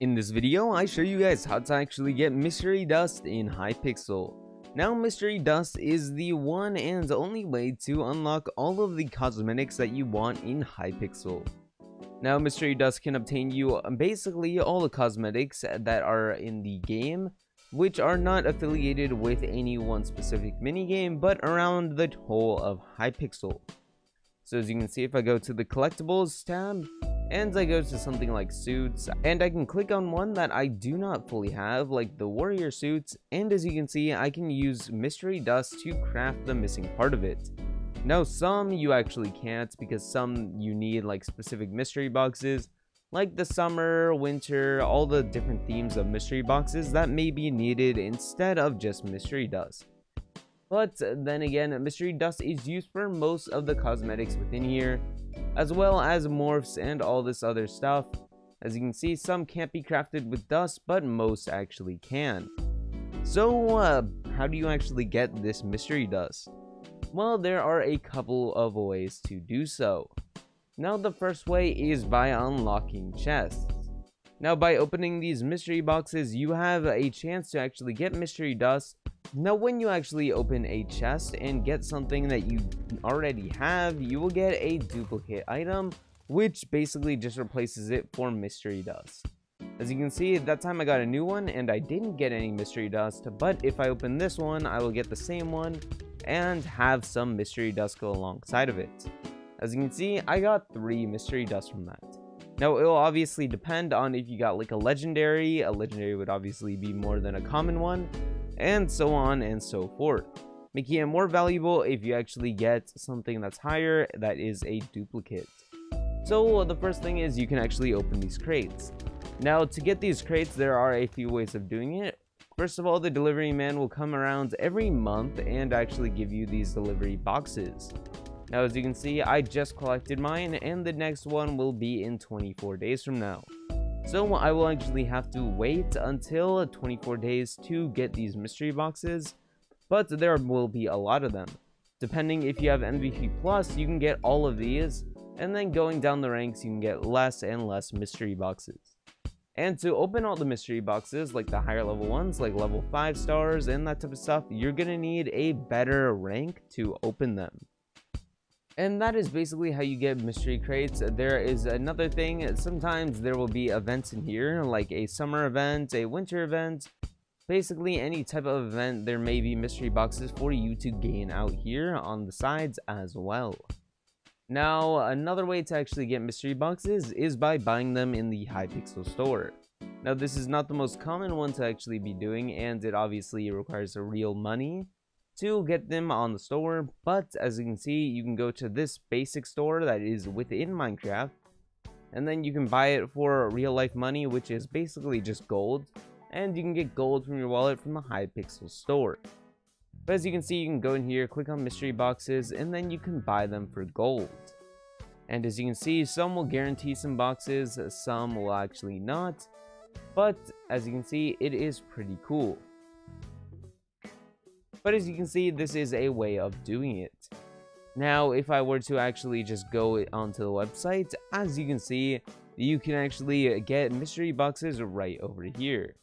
In this video, I show you guys how to actually get Mystery Dust in Hypixel. Now, Mystery Dust is the one and only way to unlock all of the cosmetics that you want in Hypixel. Now, Mystery Dust can obtain you uh, basically all the cosmetics that are in the game, which are not affiliated with any one specific minigame, but around the whole of Hypixel. So as you can see, if I go to the collectibles tab, and I go to something like suits, and I can click on one that I do not fully have, like the warrior suits, and as you can see, I can use mystery dust to craft the missing part of it. Now some you actually can't, because some you need like specific mystery boxes, like the summer, winter, all the different themes of mystery boxes that may be needed instead of just mystery dust. But then again, mystery dust is used for most of the cosmetics within here, as well as morphs and all this other stuff. As you can see, some can't be crafted with dust, but most actually can. So, uh, how do you actually get this mystery dust? Well, there are a couple of ways to do so. Now, the first way is by unlocking chests. Now, by opening these mystery boxes, you have a chance to actually get mystery dust now when you actually open a chest and get something that you already have, you will get a duplicate item, which basically just replaces it for mystery dust. As you can see, that time I got a new one and I didn't get any mystery dust, but if I open this one, I will get the same one and have some mystery dust go alongside of it. As you can see, I got three mystery dust from that. Now, it will obviously depend on if you got like a legendary. A legendary would obviously be more than a common one and so on and so forth making it more valuable if you actually get something that's higher that is a duplicate. So the first thing is you can actually open these crates. Now to get these crates there are a few ways of doing it. First of all the delivery man will come around every month and actually give you these delivery boxes. Now as you can see I just collected mine and the next one will be in 24 days from now. So I will actually have to wait until 24 days to get these mystery boxes, but there will be a lot of them. Depending if you have MVP Plus, you can get all of these, and then going down the ranks, you can get less and less mystery boxes. And to open all the mystery boxes, like the higher level ones, like level 5 stars and that type of stuff, you're gonna need a better rank to open them. And that is basically how you get mystery crates. There is another thing, sometimes there will be events in here, like a summer event, a winter event, basically any type of event, there may be mystery boxes for you to gain out here on the sides as well. Now, another way to actually get mystery boxes is by buying them in the Hypixel store. Now, this is not the most common one to actually be doing, and it obviously requires real money to get them on the store but as you can see you can go to this basic store that is within minecraft and then you can buy it for real life money which is basically just gold and you can get gold from your wallet from the hypixel store. But as you can see you can go in here click on mystery boxes and then you can buy them for gold. And as you can see some will guarantee some boxes some will actually not. But as you can see it is pretty cool but as you can see, this is a way of doing it. Now, if I were to actually just go onto the website, as you can see, you can actually get mystery boxes right over here.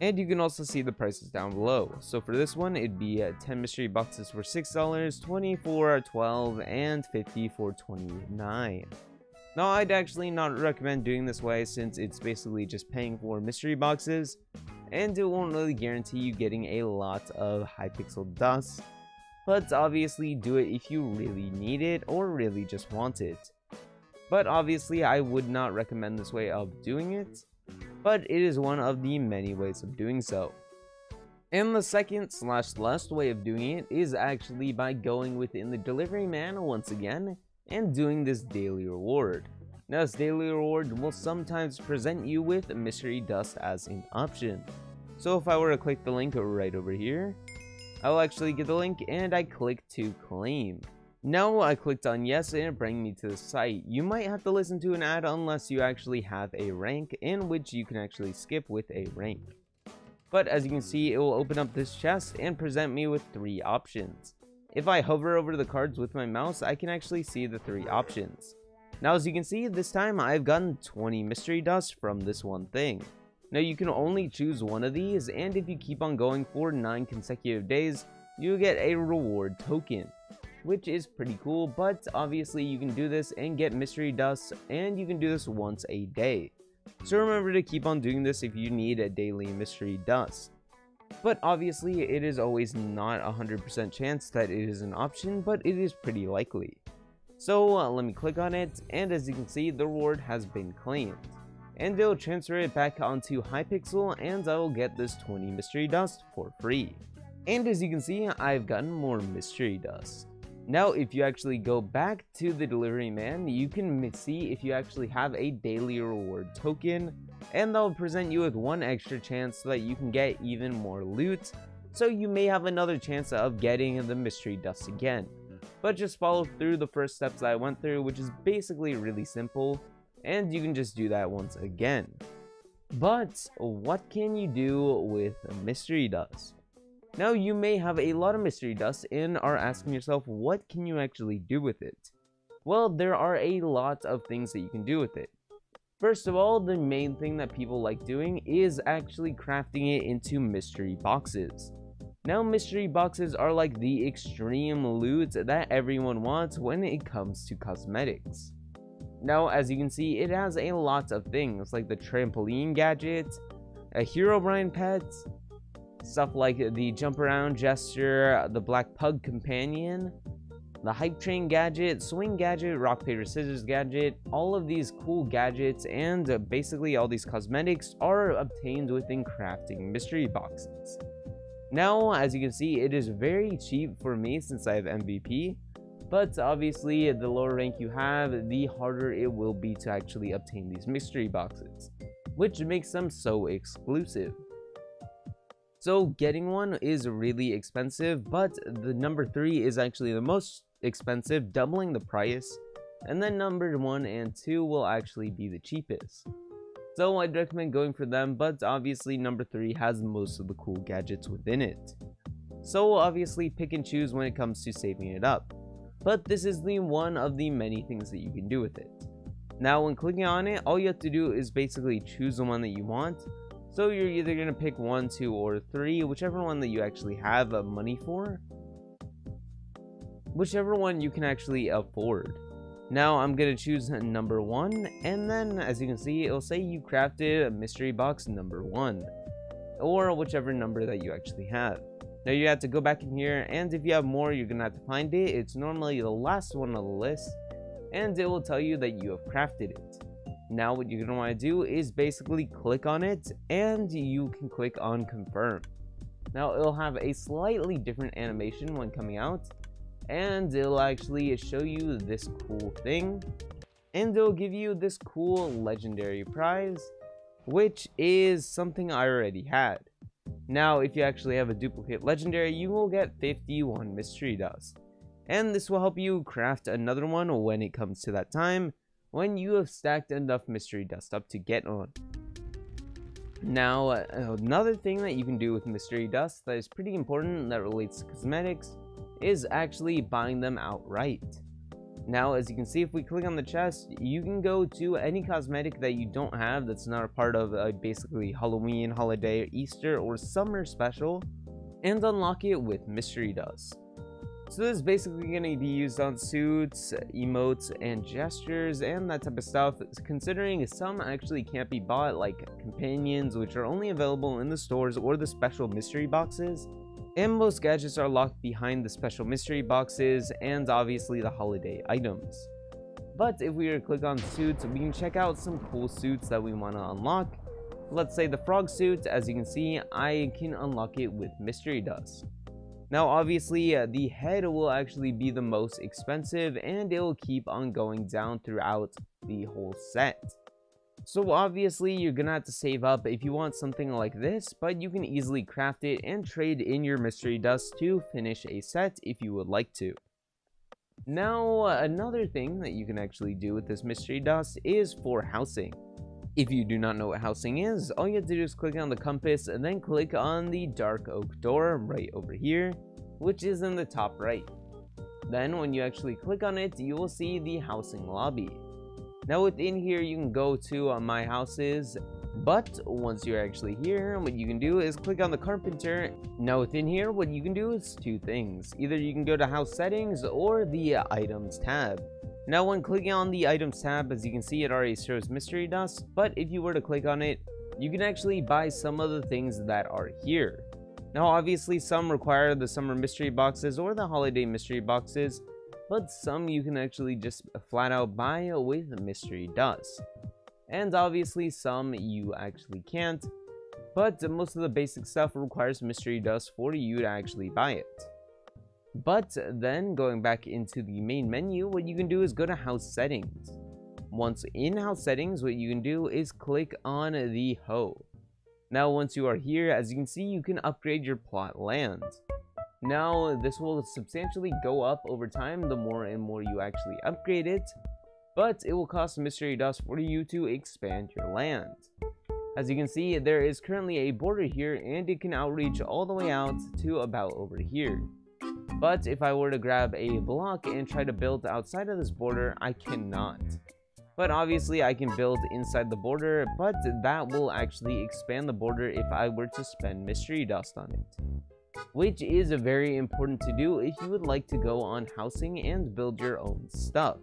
And you can also see the prices down below. So for this one, it'd be uh, 10 mystery boxes for $6, 20 for 12 and 50 for 29 Now, I'd actually not recommend doing this way since it's basically just paying for mystery boxes and it won't really guarantee you getting a lot of Hypixel dust, but obviously do it if you really need it or really just want it. But obviously I would not recommend this way of doing it, but it is one of the many ways of doing so. And the second slash last way of doing it is actually by going within the delivery man once again and doing this daily reward. Now this daily reward will sometimes present you with mystery dust as an option. So if I were to click the link right over here, I will actually get the link and I click to claim. Now I clicked on yes and it brings me to the site. You might have to listen to an ad unless you actually have a rank in which you can actually skip with a rank. But as you can see, it will open up this chest and present me with three options. If I hover over the cards with my mouse, I can actually see the three options. Now as you can see, this time I've gotten 20 mystery dust from this one thing. Now you can only choose one of these and if you keep on going for 9 consecutive days, you get a reward token. Which is pretty cool, but obviously you can do this and get mystery dust and you can do this once a day. So remember to keep on doing this if you need a daily mystery dust. But obviously it is always not a 100% chance that it is an option, but it is pretty likely. So uh, let me click on it and as you can see the reward has been claimed and they'll transfer it back onto Hypixel and I will get this 20 mystery dust for free. And as you can see, I've gotten more mystery dust. Now, if you actually go back to the delivery man, you can see if you actually have a daily reward token, and they'll present you with one extra chance so that you can get even more loot, so you may have another chance of getting the mystery dust again. But just follow through the first steps I went through, which is basically really simple and you can just do that once again. But what can you do with mystery dust? Now you may have a lot of mystery dust and are asking yourself what can you actually do with it? Well, there are a lot of things that you can do with it. First of all, the main thing that people like doing is actually crafting it into mystery boxes. Now mystery boxes are like the extreme loot that everyone wants when it comes to cosmetics. Now, as you can see, it has a lot of things like the trampoline gadget, a Herobrine pet, stuff like the jump around gesture, the black pug companion, the hype train gadget, swing gadget, rock paper scissors gadget, all of these cool gadgets and basically all these cosmetics are obtained within crafting mystery boxes. Now, as you can see, it is very cheap for me since I have MVP, but obviously, the lower rank you have, the harder it will be to actually obtain these mystery boxes, which makes them so exclusive. So getting one is really expensive, but the number 3 is actually the most expensive, doubling the price, and then number 1 and 2 will actually be the cheapest. So I'd recommend going for them, but obviously number 3 has most of the cool gadgets within it. So obviously pick and choose when it comes to saving it up but this is the one of the many things that you can do with it. Now when clicking on it, all you have to do is basically choose the one that you want. So you're either going to pick one, two, or three, whichever one that you actually have uh, money for. Whichever one you can actually afford. Now I'm to choose number one, and then as you can see, it'll say you crafted a mystery box number one. Or whichever number that you actually have. Now you have to go back in here and if you have more you're gonna have to find it. It's normally the last one on the list and it will tell you that you have crafted it. Now what you're gonna want to do is basically click on it and you can click on confirm. Now it'll have a slightly different animation when coming out and it'll actually show you this cool thing and it'll give you this cool legendary prize which is something I already had. Now, if you actually have a duplicate legendary, you will get 51 mystery dust. And this will help you craft another one when it comes to that time, when you have stacked enough mystery dust up to get on. Now, another thing that you can do with mystery dust that is pretty important that relates to cosmetics is actually buying them outright. Now, as you can see, if we click on the chest, you can go to any cosmetic that you don't have that's not a part of uh, basically Halloween, holiday, Easter, or summer special, and unlock it with mystery dust. So this is basically going to be used on suits, emotes, and gestures, and that type of stuff, considering some actually can't be bought, like companions, which are only available in the stores or the special mystery boxes, and most gadgets are locked behind the special mystery boxes and obviously the holiday items. But if we were to click on suits, we can check out some cool suits that we want to unlock. Let's say the frog suit, as you can see, I can unlock it with mystery dust. Now obviously uh, the head will actually be the most expensive and it will keep on going down throughout the whole set. So obviously you're gonna have to save up if you want something like this, but you can easily craft it and trade in your mystery dust to finish a set if you would like to. Now, uh, another thing that you can actually do with this mystery dust is for housing. If you do not know what housing is, all you have to do is click on the compass and then click on the dark oak door right over here, which is in the top right. Then when you actually click on it, you will see the housing lobby. Now within here, you can go to uh, my houses, But once you're actually here, what you can do is click on the carpenter. Now within here, what you can do is two things. Either you can go to house settings or the items tab. Now when clicking on the items tab, as you can see it already shows mystery dust, but if you were to click on it, you can actually buy some of the things that are here. Now obviously some require the summer mystery boxes or the holiday mystery boxes, but some you can actually just uh, flat out buy with mystery dust. And obviously some you actually can't, but most of the basic stuff requires mystery dust for you to actually buy it. But then going back into the main menu, what you can do is go to house settings. Once in house settings, what you can do is click on the hoe. Now once you are here, as you can see, you can upgrade your plot land. Now this will substantially go up over time the more and more you actually upgrade it, but it will cost mystery dust for you to expand your land. As you can see, there is currently a border here and it can outreach all the way out to about over here. But if I were to grab a block and try to build outside of this border, I cannot. But obviously I can build inside the border, but that will actually expand the border if I were to spend mystery dust on it. Which is a very important to do if you would like to go on housing and build your own stuff.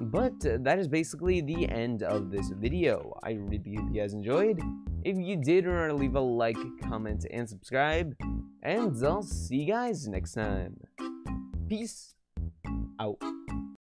But that is basically the end of this video. I really hope you guys enjoyed. If you did, remember to leave a like, comment, and subscribe. And I'll see you guys next time. Peace out.